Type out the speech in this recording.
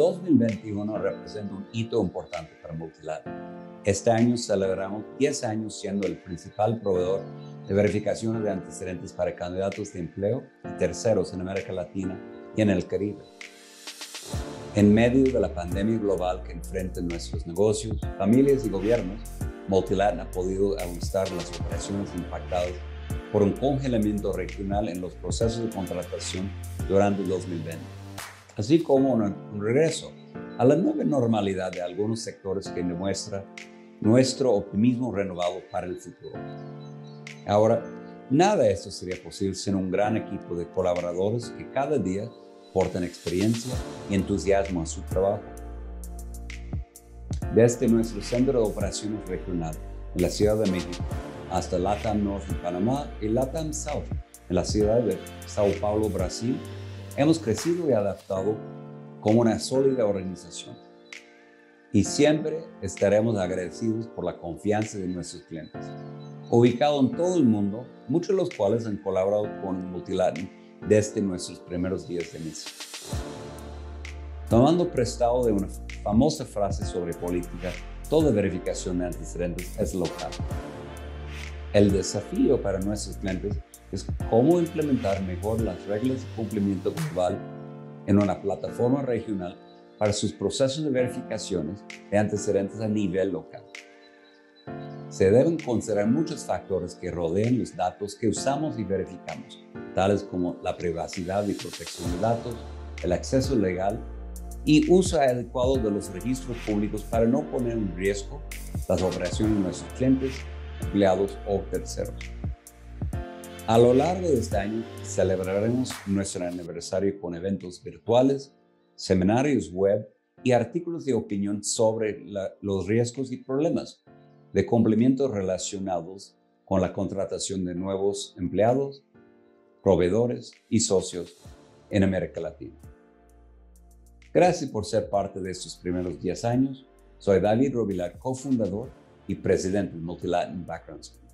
2021 representa un hito importante para Multilab. Este año celebramos 10 años siendo el principal proveedor de verificaciones de antecedentes para candidatos de empleo y terceros en América Latina y en el Caribe. En medio de la pandemia global que enfrentan nuestros negocios, familias y gobiernos, Multilatin ha podido ajustar las operaciones impactadas por un congelamiento regional en los procesos de contratación durante 2020, así como un regreso a la nueva normalidad de algunos sectores que demuestra nuestro optimismo renovado para el futuro. Ahora, nada de esto sería posible sin un gran equipo de colaboradores que cada día aportan experiencia y entusiasmo a su trabajo. Desde nuestro centro de operaciones regional en la Ciudad de México hasta LATAM North en Panamá y LATAM South en la ciudad de Sao Paulo, Brasil, hemos crecido y adaptado como una sólida organización. Y siempre estaremos agradecidos por la confianza de nuestros clientes. Ubicado en todo el mundo, muchos de los cuales han colaborado con Multilatin desde nuestros primeros días de inicio. Tomando prestado de una famosa frase sobre política, toda verificación de antecedentes es local. El desafío para nuestros clientes es cómo implementar mejor las reglas de cumplimiento global en una plataforma regional para sus procesos de verificaciones de antecedentes a nivel local. Se deben considerar muchos factores que rodean los datos que usamos y verificamos, tales como la privacidad y protección de datos, el acceso legal y uso adecuado de los registros públicos para no poner en riesgo las operaciones de nuestros clientes, empleados o terceros. A lo largo de este año celebraremos nuestro aniversario con eventos virtuales, seminarios web y artículos de opinión sobre los riesgos y problemas de complementos relacionados con la contratación de nuevos empleados, proveedores y socios en América Latina. Gracias por ser parte de estos primeros 10 años. Soy David Robilar, cofundador y presidente de Multilatin Background School.